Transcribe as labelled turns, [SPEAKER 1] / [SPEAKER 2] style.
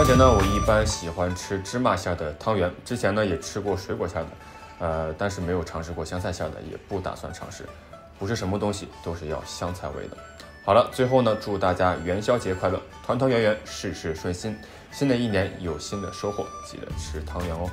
[SPEAKER 1] 而且呢，我一般喜欢吃芝麻馅的汤圆。之前呢，也吃过水果馅的，呃，但是没有尝试过香菜馅的，也不打算尝试。不是什么东西都是要香菜味的。好了，最后呢，祝大家元宵节快乐，团团圆圆，事事顺心。新的一年有新的收获，记得吃汤圆哦。